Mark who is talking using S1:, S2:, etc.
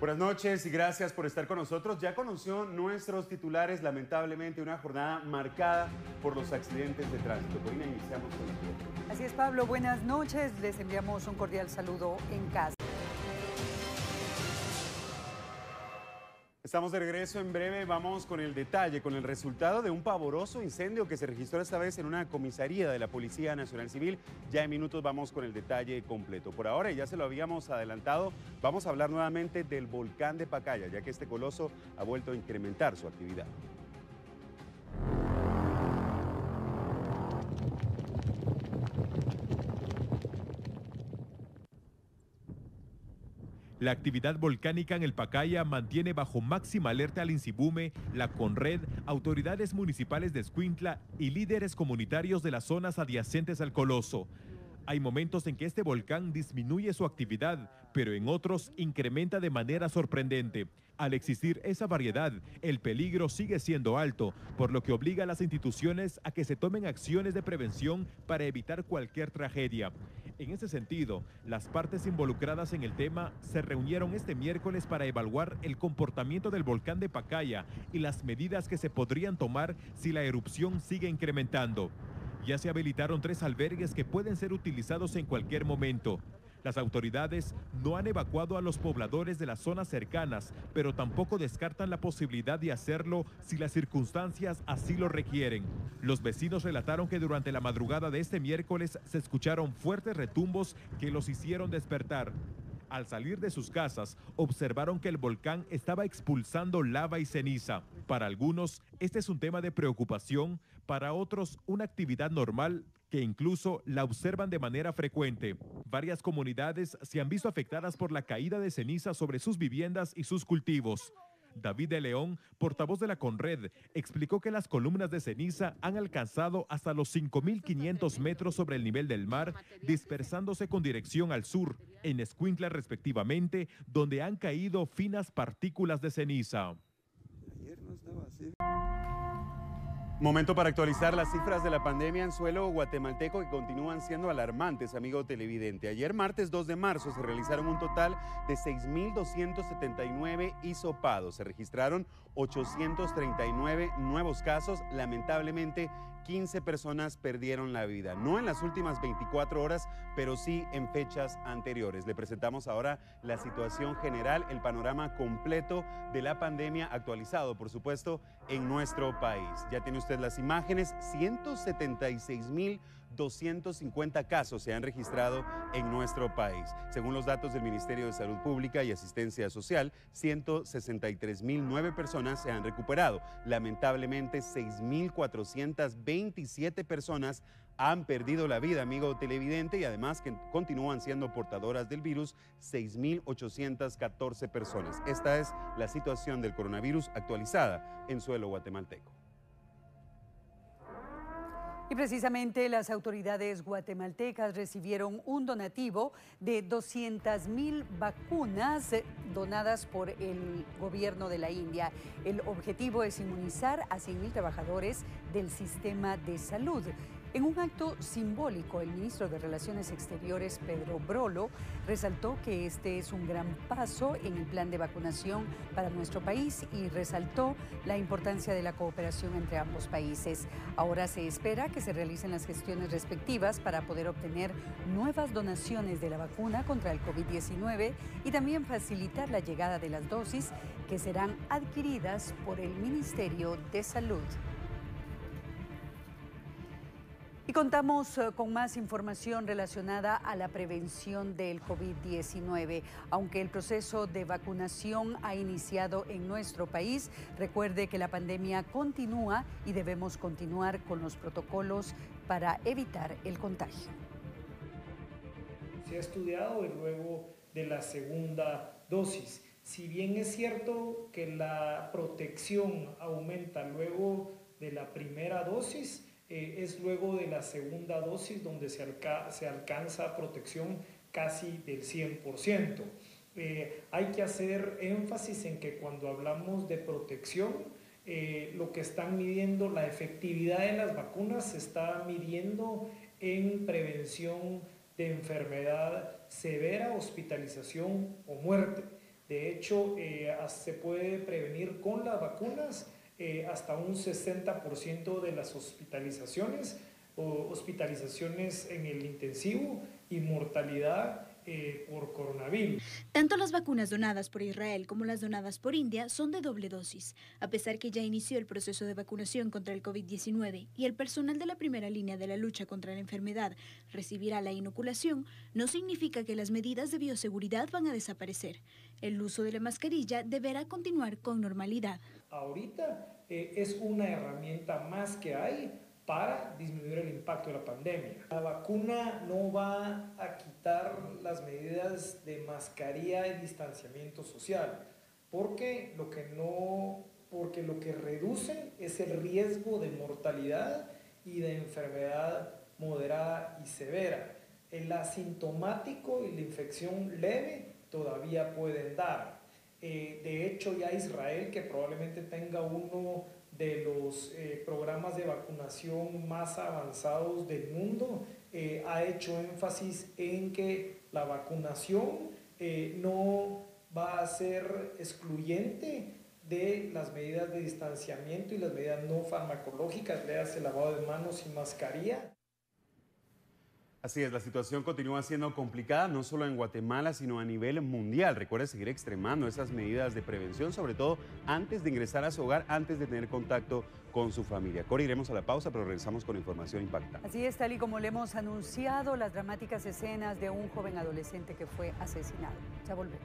S1: Buenas noches y gracias por estar con nosotros. Ya conoció nuestros titulares, lamentablemente una jornada marcada por los accidentes de tránsito. Por iniciamos con el
S2: Así es, Pablo. Buenas noches. Les enviamos un cordial saludo en casa.
S1: Estamos de regreso en breve, vamos con el detalle, con el resultado de un pavoroso incendio que se registró esta vez en una comisaría de la Policía Nacional Civil. Ya en minutos vamos con el detalle completo. Por ahora, ya se lo habíamos adelantado, vamos a hablar nuevamente del volcán de Pacaya, ya que este coloso ha vuelto a incrementar su actividad.
S3: La actividad volcánica en el Pacaya mantiene bajo máxima alerta al Incibume, la Conred, autoridades municipales de Escuintla y líderes comunitarios de las zonas adyacentes al coloso. Hay momentos en que este volcán disminuye su actividad, pero en otros incrementa de manera sorprendente. Al existir esa variedad, el peligro sigue siendo alto, por lo que obliga a las instituciones a que se tomen acciones de prevención para evitar cualquier tragedia. En ese sentido, las partes involucradas en el tema se reunieron este miércoles para evaluar el comportamiento del volcán de Pacaya y las medidas que se podrían tomar si la erupción sigue incrementando. Ya se habilitaron tres albergues que pueden ser utilizados en cualquier momento. Las autoridades no han evacuado a los pobladores de las zonas cercanas, pero tampoco descartan la posibilidad de hacerlo si las circunstancias así lo requieren. Los vecinos relataron que durante la madrugada de este miércoles se escucharon fuertes retumbos que los hicieron despertar. Al salir de sus casas, observaron que el volcán estaba expulsando lava y ceniza. Para algunos, este es un tema de preocupación, para otros, una actividad normal que incluso la observan de manera frecuente. Varias comunidades se han visto afectadas por la caída de ceniza sobre sus viviendas y sus cultivos. David de León, portavoz de la Conred, explicó que las columnas de ceniza han alcanzado hasta los 5.500 metros sobre el nivel del mar, dispersándose con dirección al sur, en Escuintla respectivamente, donde han caído finas partículas de ceniza.
S1: Momento para actualizar las cifras de la pandemia en suelo guatemalteco que continúan siendo alarmantes, amigo televidente. Ayer, martes 2 de marzo, se realizaron un total de 6.279 hisopados. Se registraron 839 nuevos casos. Lamentablemente, 15 personas perdieron la vida. No en las últimas 24 horas, pero sí en fechas anteriores. Le presentamos ahora la situación general, el panorama completo de la pandemia actualizado, por supuesto, en nuestro país. Ya tiene usted las imágenes, 176 mil 250 casos se han registrado en nuestro país. Según los datos del Ministerio de Salud Pública y Asistencia Social, 163.009 personas se han recuperado. Lamentablemente, 6.427 personas han perdido la vida, amigo televidente, y además que continúan siendo portadoras del virus 6.814 personas. Esta es la situación del coronavirus actualizada en suelo guatemalteco.
S2: Y precisamente las autoridades guatemaltecas recibieron un donativo de 200 mil vacunas donadas por el gobierno de la India. El objetivo es inmunizar a 100 mil trabajadores del sistema de salud. En un acto simbólico, el ministro de Relaciones Exteriores, Pedro Brolo, resaltó que este es un gran paso en el plan de vacunación para nuestro país y resaltó la importancia de la cooperación entre ambos países. Ahora se espera que se realicen las gestiones respectivas para poder obtener nuevas donaciones de la vacuna contra el COVID-19 y también facilitar la llegada de las dosis que serán adquiridas por el Ministerio de Salud. Y contamos eh, con más información relacionada a la prevención del COVID-19. Aunque el proceso de vacunación ha iniciado en nuestro país, recuerde que la pandemia continúa y debemos continuar con los protocolos para evitar el contagio.
S4: Se ha estudiado luego de la segunda dosis. Si bien es cierto que la protección aumenta luego de la primera dosis, eh, es luego de la segunda dosis donde se, alcanza protección casi del 100%. Eh, hay que hacer énfasis en que cuando hablamos de protección, eh, lo que están midiendo, la efectividad de las vacunas se está midiendo en prevención de enfermedad severa, hospitalización o muerte. De hecho, eh, se puede prevenir con las vacunas eh, hasta un 60% de las hospitalizaciones o hospitalizaciones en el intensivo y mortalidad eh, por coronavirus.
S5: Tanto las vacunas donadas por Israel como las donadas por India son de doble dosis. A pesar que ya inició el proceso de vacunación contra el COVID-19 y el personal de la primera línea de la lucha contra la enfermedad recibirá la inoculación, no significa que las medidas de bioseguridad van a desaparecer. El uso de la mascarilla deberá continuar con normalidad.
S4: Ahorita eh, es una herramienta más que hay para disminuir el impacto de la pandemia. La vacuna no va a quitar las medidas de mascarilla y distanciamiento social, porque lo que no porque lo que reduce es el riesgo de mortalidad y de enfermedad moderada y severa. El asintomático y la infección leve todavía pueden dar. Eh, de hecho, ya Israel, que probablemente tenga uno de los eh, programas de vacunación más avanzados del mundo, eh, ha hecho énfasis en que la vacunación eh, no va a ser excluyente de las medidas de distanciamiento y las medidas no farmacológicas, le hace lavado de manos y mascarilla.
S1: Así es, la situación continúa siendo complicada no solo en Guatemala, sino a nivel mundial. Recuerde seguir extremando esas medidas de prevención, sobre todo antes de ingresar a su hogar, antes de tener contacto con su familia. Cori, iremos a la pausa, pero regresamos con información impactante.
S2: Así es, tal y como le hemos anunciado, las dramáticas escenas de un joven adolescente que fue asesinado. Ya volvemos.